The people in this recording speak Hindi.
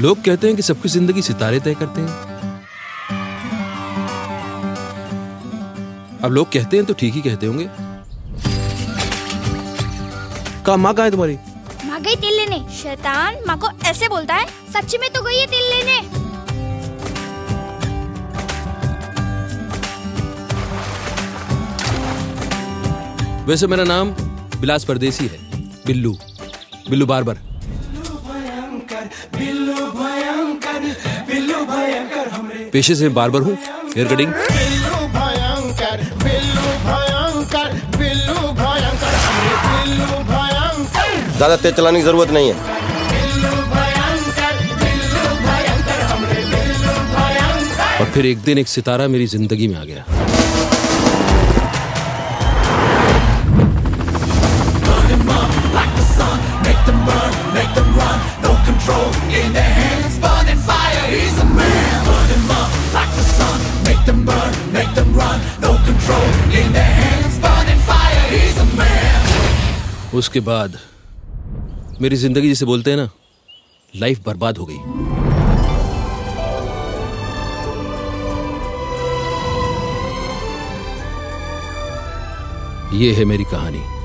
लोग कहते हैं कि सबकी ज़िंदगी सितारे तय करते हैं। अब लोग कहते हैं तो ठीक ही कहते होंगे। कहा माँ कहा है तुम्हारी? माँ गई तेल लेने। शैतान माँ को ऐसे बोलता है सच में तो गई है तेल लेने। वैसे मेरा नाम बिलास परदेसी है बिल्लू। बिल्लू बार बार पेशे से बार्बर हूँ हेयर कटिंग ज़्यादा तेज चलाने की ज़रूरत नहीं है। और फिर एक दिन एक सितारा मेरी ज़िंदगी में आ गया। उसके बाद मेरी ज़िंदगी जिसे बोलते हैं ना लाइफ बर्बाद हो गई। ये है मेरी कहानी।